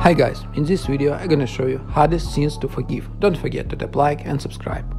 Hi guys, in this video I'm gonna show you hardest sins to forgive. Don't forget to tap like and subscribe.